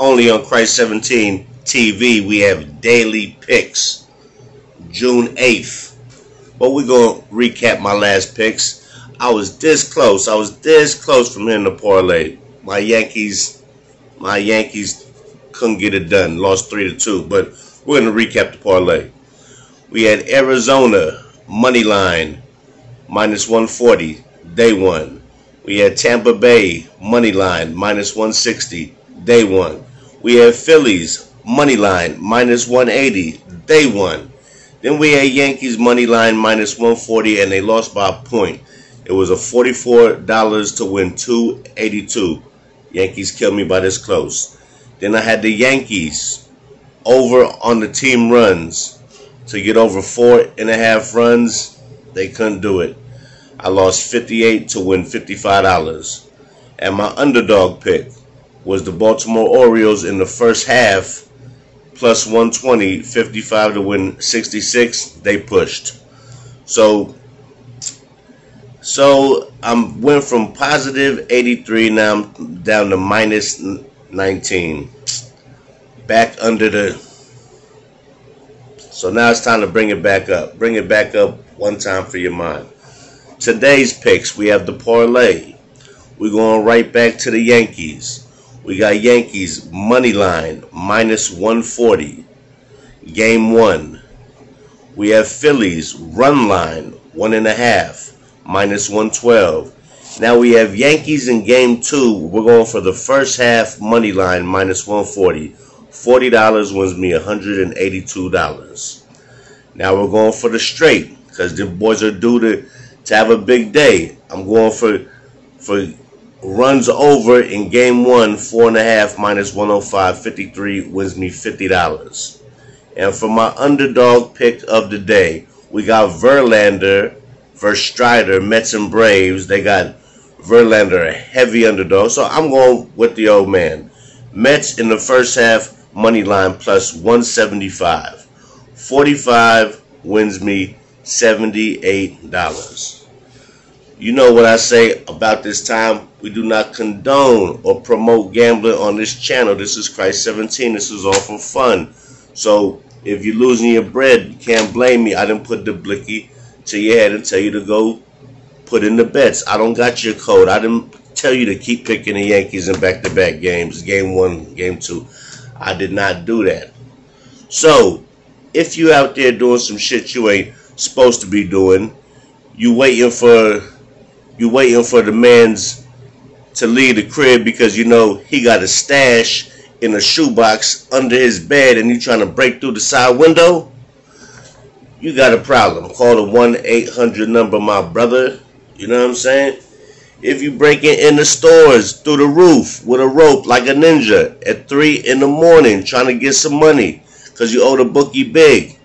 only on Cryse 17 TV, we have daily picks. June 8th. But we're going to recap my last picks. I was this close. I was this close from hitting the parlay. My Yankees, my Yankees couldn't get it done. Lost 3 to 2. But we're going to recap the parlay. We had Arizona, money line, minus 140, day one. We had Tampa Bay, money line, minus 160, day one. We had Phillies, money line, minus 180, They won. Then we had Yankees, money line, minus 140, and they lost by a point. It was a $44 to win 282. Yankees killed me by this close. Then I had the Yankees over on the team runs to get over four and a half runs. They couldn't do it. I lost 58 to win $55. And my underdog pick was the Baltimore Orioles in the first half plus 120, 55 to win 66. They pushed. So so I went from positive 83 now I'm down to minus 19. Back under the so now it's time to bring it back up. Bring it back up one time for your mind. Today's picks, we have the parlay. We're going right back to the Yankees. We got Yankees money line minus 140. Game one. We have Phillies run line one and a half minus 112. Now we have Yankees in game two. We're going for the first half money line minus 140. $40 wins me $182. Now we're going for the straight because the boys are due to, to have a big day. I'm going for for runs over in game one, four and a half minus 105, 53 wins me $50. And for my underdog pick of the day, we got Verlander versus Strider, Mets and Braves. They got Verlander a heavy underdog. So I'm going with the old man. Mets in the first half money line plus 175. 45 wins me $78. You know what I say about this time. We do not condone or promote gambling on this channel. This is Cryse 17. This is all for fun. So if you're losing your bread, you can't blame me. I didn't put the blicky to your head and tell you to go put in the bets. I don't got your code. I didn't tell you to keep picking the Yankees in back-to-back -back games, game one, game two. I did not do that. So, if you out there doing some shit you ain't supposed to be doing, you waiting for you waiting for the man's to leave the crib because you know he got a stash in a shoebox under his bed and you trying to break through the side window, you got a problem. Call the 1-800 number, my brother. You know what I'm saying? if you breaking in the stores through the roof with a rope like a ninja at 3 in the morning trying to get some money because you owe the bookie big,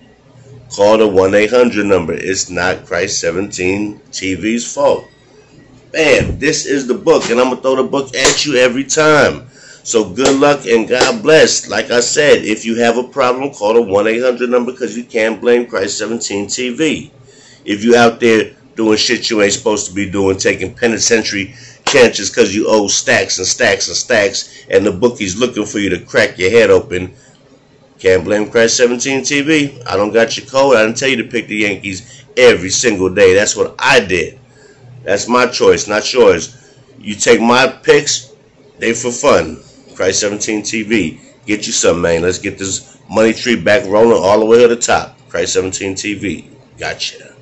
call the 1-800 number. It's not Cryse 17 TV's fault. Bam, this is the book, and I'm going to throw the book at you every time. So good luck and God bless. Like I said, if you have a problem, call the 1-800 number because you can't blame Cryse 17 TV. If you out there doing shit you ain't supposed to be doing, taking penitentiary chances because you owe stacks and stacks and stacks, and the bookie's looking for you to crack your head open. Can't blame Cryse 17 TV. I don't got your code. I didn't tell you to pick the Yankees every single day. That's what I did. That's my choice, not yours. You take my picks, they for fun. Cryse 17 TV. Get you some, man. Let's get this money tree back rolling all the way to the top. Cryse 17 TV. Gotcha.